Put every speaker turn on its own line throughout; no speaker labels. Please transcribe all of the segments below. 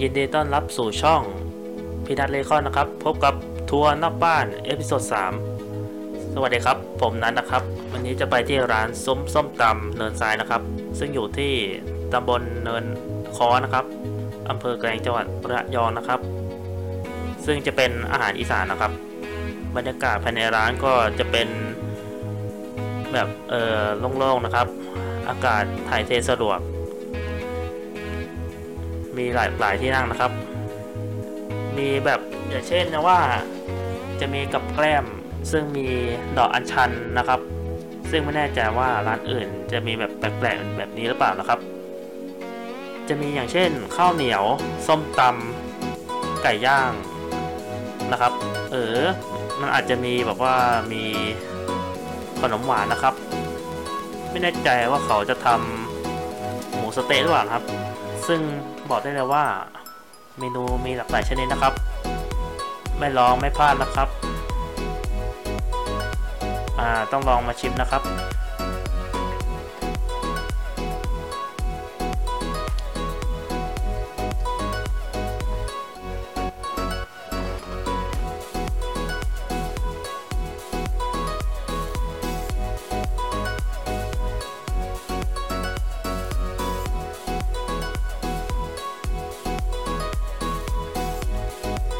ยินดีต้อนรับสู่ช่องพีนัทเลคอนนะครับ พบกับทัวร์นอกบ้าน episode 3สวัสดีครับ ผมนัทนะครับ วันนี้จะไปที่ร้านซุ้มส้มตำเนินทรายนะครับ ซึ่งอยู่ที่ตำบลเนินฆ้อนะครับอำเภอแกลงจังหวัดระยองนะครับ ซึ่งจะเป็นอาหารอีสานนะครับ บรรยากาศภายในร้านก็จะเป็นแบบเออโล่งๆนะครับ อากาศถ่ายเทสะดวก มีหลายหลายที่นั่งนะครับ มีแบบอย่างเช่นนะว่าจะมีกับแกล้มซึ่งมีดอกอัญชันนะครับ ซึ่งไม่แน่ใจว่าร้านอื่นจะมีแบบแปลกๆแบบนี้หรือเปล่านะครับ จะมีอย่างเช่น ข้าวเหนียว ส้มตำไก่ย่างนะครับ เออ มันอาจจะมีแบบว่ามีขนมหวานนะครับ ไม่แน่ใจว่าเขาจะทำ สเต๊ะหรือเปล่าครับ ซึ่งบอกได้เลยว่าเมนูมีหลากหลายชนิดนะครับ ไม่ลองไม่พลาดนะครับอ่าต้องลองมาชิมนะครับ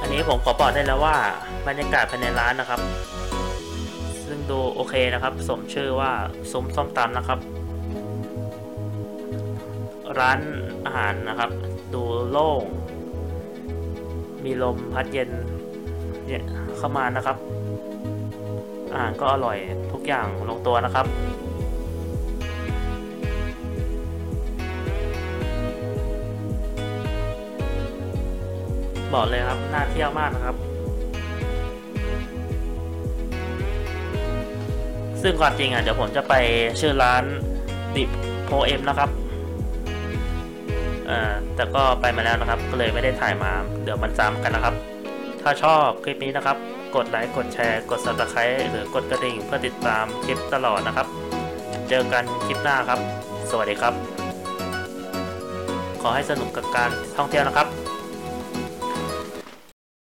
อันนี้ผมขอบอกได้แล้วว่าบรรยากาศภายในร้านนะครับ ซึ่งดูโอเคนะครับ สมชื่อว่าซุ้มส้มตำนะครับ ร้านอาหารนะครับ ดูโล่ง มีลมพัดเย็นเนี่ยเข้ามานะครับ อาหารก็อร่อยทุกอย่างลงตัวนะครับ บอกเลยครับน่าเที่ยวมากนะครับ ซึ่งความจริงอะเดี๋ยวผมจะไปชื่อร้านดิบโพเอ็มนะครับอ่าแต่ก็ไปมาแล้วนะครับ ก็เลยไม่ได้ถ่ายมาเดี๋ยวมันซ้ำกันนะครับ ถ้าชอบคลิปนี้นะครับ กดไลค์กดแชร์ กด subscribe หรือกดกระดิ่งเพื่อติดตามคลิปตลอดนะครับ เจอกันคลิปหน้าครับ สวัสดีครับ ขอให้สนุกกับการท่องเที่ยวนะครับ